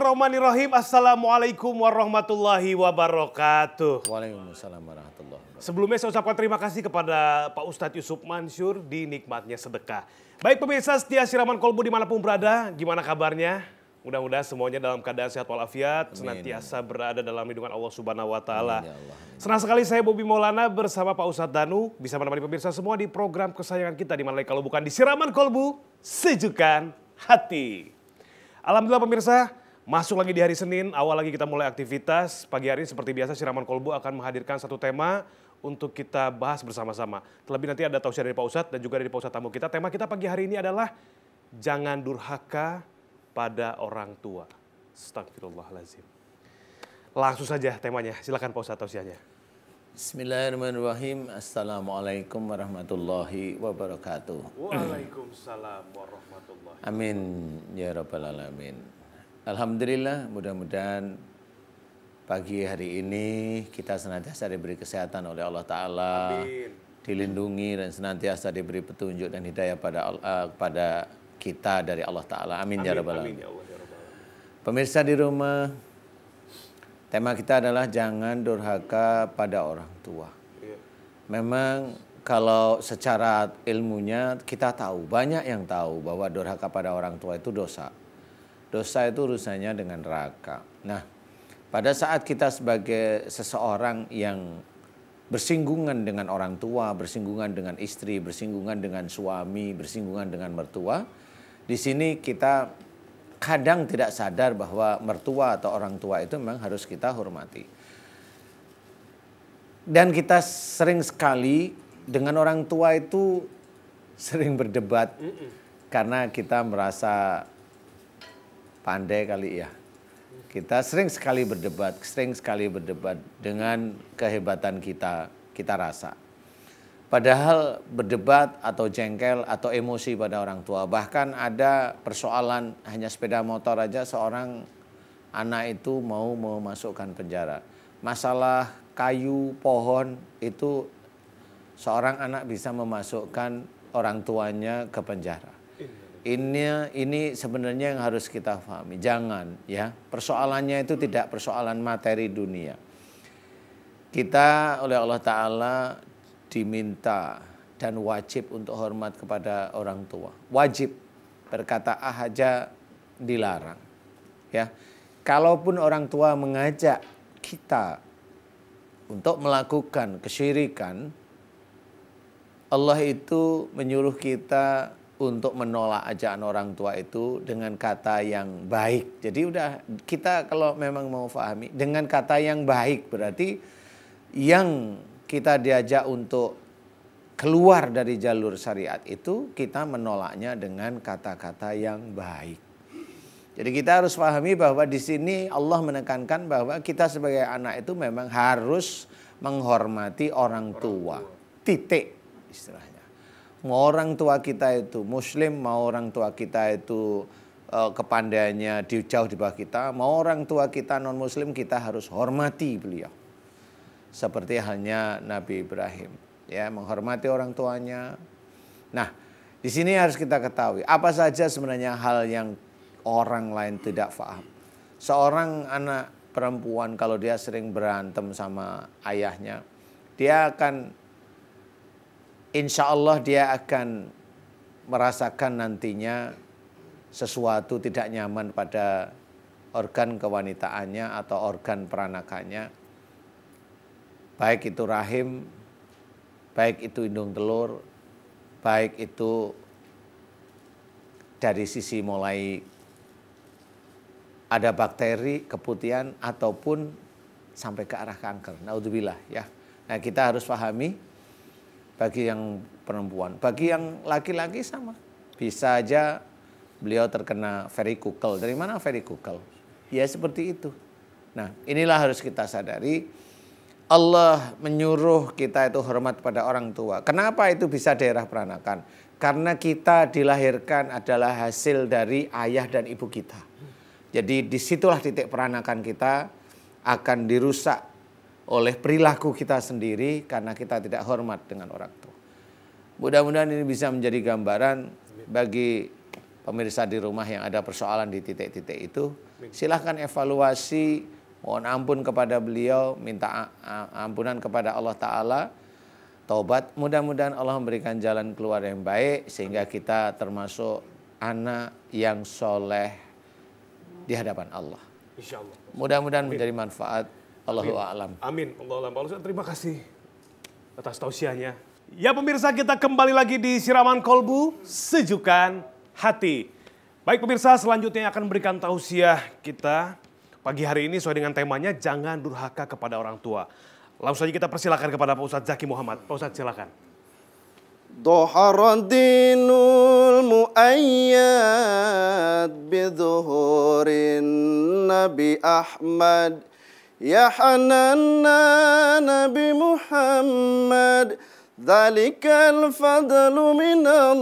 Bismillahirrahmanirrahim. Assalamualaikum warahmatullahi wabarakatuh. Waalaikumsalam warahmatullahi wabarakatuh. Sebelumnya saya ucapkan terima kasih kepada Pak Ustadz Yusuf Mansur di nikmatnya sedekah. Baik pemirsa setia siraman kolbu di mana pun berada, gimana kabarnya? Mudah-mudahan semuanya dalam keadaan sehat walafiat, senantiasa berada dalam lindungan Allah Subhanahu wa taala. Ya. Amin. Senang sekali saya Bobi Maulana bersama Pak Ustadz Danu bisa menemani pemirsa semua di program kesayangan kita di mana kalau bukan di siraman kolbu, sejukan hati. Alhamdulillah pemirsa, masuk lagi di hari Senin, awal lagi kita mulai aktivitas. Pagi hari ini seperti biasa siraman kolbu akan menghadirkan satu tema untuk kita bahas bersama-sama. Terlebih nanti ada tausiah dari Pak Ustadz dan juga dari Pak Ustadz tamu kita. Tema kita pagi hari ini adalah jangan durhaka pada orang tua. Astagfirullahaladzim. Langsung saja temanya, silakan Pak Ustadz tausiahnya. Bismillahirrahmanirrahim. Assalamualaikum warahmatullahi wabarakatuh. Waalaikumsalam warahmatullahi Amin ya rabbal alamin. Alhamdulillah mudah-mudahan pagi hari ini kita senantiasa diberi kesehatan oleh Allah taala. Dilindungi dan senantiasa diberi petunjuk dan hidayah pada uh, pada kita dari Allah taala. Amin, ya rabbal Amin alamin. ya ya Rabbal Alamin. Pemirsa di rumah, tema kita adalah jangan durhaka pada orang tua. Iya. Memang kalau secara ilmunya kita tahu, banyak yang tahu bahwa durhaka pada orang tua itu dosa. Dosa itu urusannya dengan neraka. Nah, pada saat kita sebagai seseorang yang bersinggungan dengan orang tua, bersinggungan dengan istri, bersinggungan dengan suami, bersinggungan dengan mertua, di sini kita kadang tidak sadar bahwa mertua atau orang tua itu memang harus kita hormati. Dan kita sering sekali dengan orang tua itu sering berdebat karena kita merasa pandai kali ya. Kita sering sekali berdebat, sering sekali berdebat dengan kehebatan kita, kita rasa. Padahal berdebat atau jengkel atau emosi pada orang tua. Bahkan ada persoalan hanya sepeda motor aja seorang anak itu mau memasukkan penjara. Masalah kayu, pohon itu seorang anak bisa memasukkan orang tuanya ke penjara. Ini ini sebenarnya yang harus kita pahami. Jangan ya. Persoalannya itu tidak persoalan materi dunia. Kita oleh Allah taala diminta dan wajib untuk hormat kepada orang tua. Wajib berkata ah aja dilarang. Ya. Kalaupun orang tua mengajak kita untuk melakukan kesyirikan, Allah itu menyuruh kita untuk menolak ajakan orang tua itu dengan kata yang baik. Jadi udah kita kalau memang mau pahami dengan kata yang baik berarti yang kita diajak untuk keluar dari jalur syariat itu kita menolaknya dengan kata-kata yang baik. Jadi kita harus pahami bahwa di sini Allah menekankan bahwa kita sebagai anak itu memang harus menghormati orang tua. Titik istilahnya. Mau orang tua kita itu muslim, mau orang tua kita itu uh, di, jauh di bawah kita, mau orang tua kita non muslim kita harus hormati beliau. Seperti halnya Nabi Ibrahim, ya menghormati orang tuanya. Nah, di sini harus kita ketahui apa saja sebenarnya hal yang orang lain tidak paham. Seorang anak perempuan kalau dia sering berantem sama ayahnya, dia akan insya Allah dia akan merasakan nantinya sesuatu tidak nyaman pada organ kewanitaannya atau organ peranakannya. Baik itu rahim, baik itu indung telur, baik itu dari sisi mulai ada bakteri, keputihan ataupun sampai ke arah kanker. Naudzubillah ya. Nah, kita harus pahami bagi yang perempuan, bagi yang laki-laki sama. Bisa aja beliau terkena verikukel. Dari mana verikukel? Ya seperti itu. Nah, inilah harus kita sadari. Allah menyuruh kita itu hormat pada orang tua. Kenapa itu bisa daerah peranakan? Karena kita dilahirkan adalah hasil dari ayah dan ibu kita. Jadi di situlah titik peranakan kita akan dirusak oleh perilaku kita sendiri karena kita tidak hormat dengan orang tua. Mudah-mudahan ini bisa menjadi gambaran bagi pemirsa di rumah yang ada persoalan di titik-titik itu, silahkan evaluasi, mohon ampun kepada beliau, minta ampunan kepada Allah Ta'ala, taubat. Mudah-mudahan Allah memberikan jalan keluar yang baik sehingga kita termasuk anak yang soleh di hadapan Allah. Mudah-mudahan menjadi manfaat. Allahu a'lam. Amin. Allah alam. Pak Ustadz, terima kasih atas tausiahnya. Ya pemirsa kita kembali lagi di Siraman Kolbu, Sejukan Hati. Baik pemirsa selanjutnya akan memberikan tausiah kita pagi hari ini sesuai dengan temanya jangan durhaka kepada orang tua. Langsung saja kita persilakan kepada Pak Ustadz Zaki Muhammad. Pak Ustadz silakan. ظهر الدين المؤيد بظهور النبي أحمد يا حنان نبي محمد ذلك الفضل من الله.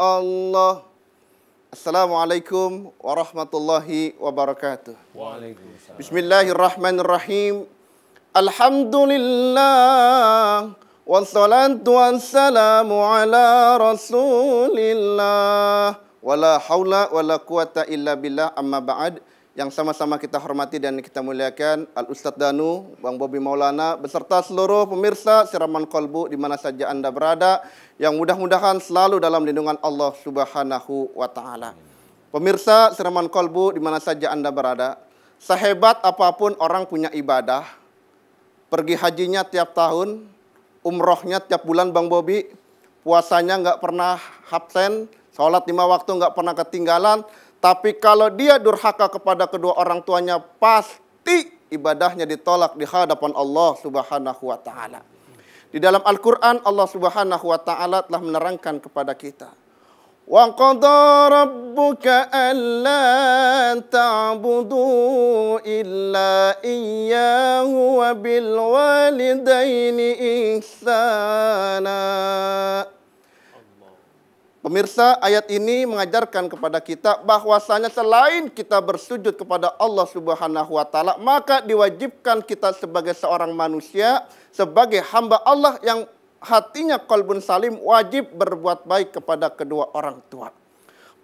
الله. السلام عليكم ورحمة الله وبركاته. Waalaikumsalam. بسم الله الرحمن الرحيم الحمد لله والصلاة والسلام على رسول الله wala haula wala quwata illa billah amma ba'd yang sama-sama kita hormati dan kita muliakan Al Ustaz Danu, Bang Bobi Maulana beserta seluruh pemirsa Siraman Kolbu di mana saja Anda berada yang mudah-mudahan selalu dalam lindungan Allah Subhanahu wa taala. Pemirsa Siraman Kolbu di mana saja Anda berada, sehebat apa pun orang punya ibadah, pergi hajinya tiap tahun, umrohnya tiap bulan Bang Bobi, puasanya nggak pernah absen, sholat lima waktu nggak pernah ketinggalan, tapi kalau dia durhaka kepada kedua orang tuanya, pasti ibadahnya ditolak di hadapan Allah Subhanahu wa taala. Di dalam Al-Qur'an Allah Subhanahu wa taala telah menerangkan kepada kita. Wa qada rabbuka alla ta'budu illa iyyahu wa bil walidaini ihsana. Pemirsa, ayat ini mengajarkan kepada kita bahwasanya selain kita bersujud kepada Allah Subhanahu wa taala, maka diwajibkan kita sebagai seorang manusia, sebagai hamba Allah yang hatinya kolbun salim wajib berbuat baik kepada kedua orang tua.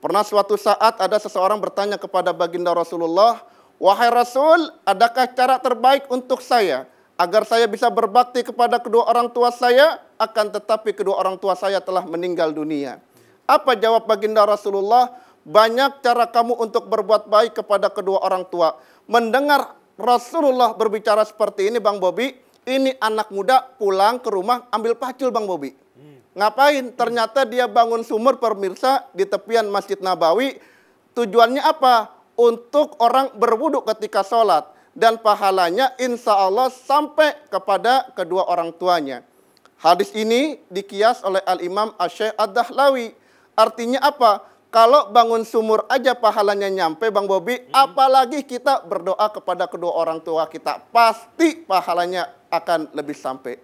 Pernah suatu saat ada seseorang bertanya kepada baginda Rasulullah, "Wahai Rasul, adakah cara terbaik untuk saya agar saya bisa berbakti kepada kedua orang tua saya akan tetapi kedua orang tua saya telah meninggal dunia?" Apa jawab baginda Rasulullah? Banyak cara kamu untuk berbuat baik kepada kedua orang tua. Mendengar Rasulullah berbicara seperti ini Bang Bobi, ini anak muda pulang ke rumah ambil pacul Bang Bobi. Ngapain? Ternyata dia bangun sumur pemirsa di tepian Masjid Nabawi. Tujuannya apa? Untuk orang berwudhu ketika sholat. Dan pahalanya insya Allah sampai kepada kedua orang tuanya. Hadis ini dikias oleh Al-Imam Asy'ad Ad-Dahlawi. Artinya apa? Kalau bangun sumur aja pahalanya nyampe Bang Bobi, apalagi kita berdoa kepada kedua orang tua kita, pasti pahalanya akan lebih sampai.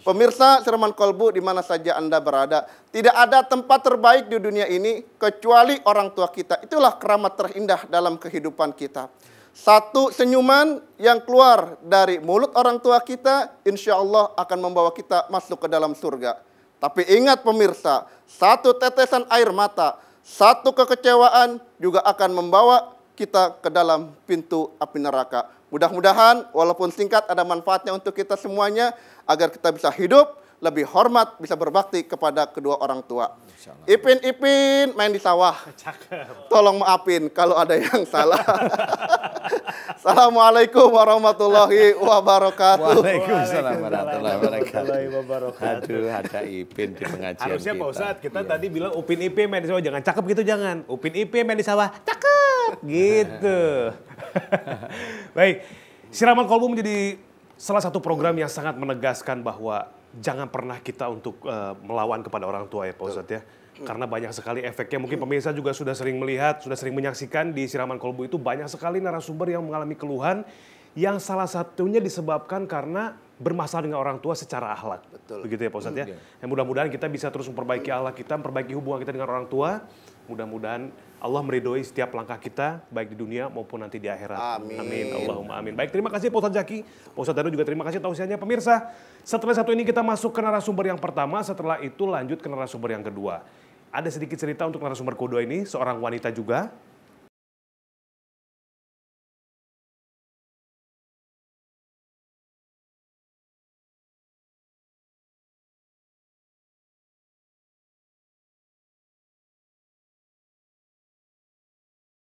Pemirsa Siraman Kolbu di mana saja Anda berada, tidak ada tempat terbaik di dunia ini kecuali orang tua kita. Itulah keramat terindah dalam kehidupan kita. Satu senyuman yang keluar dari mulut orang tua kita, insya Allah akan membawa kita masuk ke dalam surga. Tapi ingat pemirsa, satu tetesan air mata, satu kekecewaan juga akan membawa kita ke dalam pintu api neraka. Mudah-mudahan walaupun singkat ada manfaatnya untuk kita semuanya agar kita bisa hidup lebih hormat, bisa berbakti kepada kedua orang tua. Ipin Ipin main di sawah. Tolong maafin kalau ada yang salah. Assalamualaikum warahmatullahi wabarakatuh. Waalaikumsalam warahmatullahi wabarakatuh. Aduh, ada Ipin di pengajian Harusnya kita. Pak Ustadz, kita Iya. tadi bilang Upin Ipin main di sawah. Jangan cakep gitu, jangan. Upin Ipin main di sawah, cakep. Gitu. Baik, Siraman Kolbu menjadi salah satu program yang sangat menegaskan bahwa jangan pernah kita untuk eh, melawan kepada orang tua ya Pak Ustadz ya. Karena banyak sekali efeknya. Mungkin pemirsa juga sudah sering melihat, sudah sering menyaksikan di Siraman Kolbu itu banyak sekali narasumber yang mengalami keluhan yang salah satunya disebabkan karena bermasalah dengan orang tua secara akhlak. Betul. Begitu ya Pak Ustadz ya. Yang mudah-mudahan kita bisa terus memperbaiki akhlak kita, memperbaiki hubungan kita dengan orang tua. Mudah-mudahan Allah meridhoi setiap langkah kita, baik di dunia maupun nanti di akhirat. Amin. Amin. Allahumma amin. Baik, terima kasih Pak Ustadz Jaki. Pak Ustadz Danu juga terima kasih tausiahnya. Pemirsa, setelah satu ini kita masuk ke narasumber yang pertama, setelah itu lanjut ke narasumber yang kedua. Ada sedikit cerita untuk narasumber kedua ini, seorang wanita juga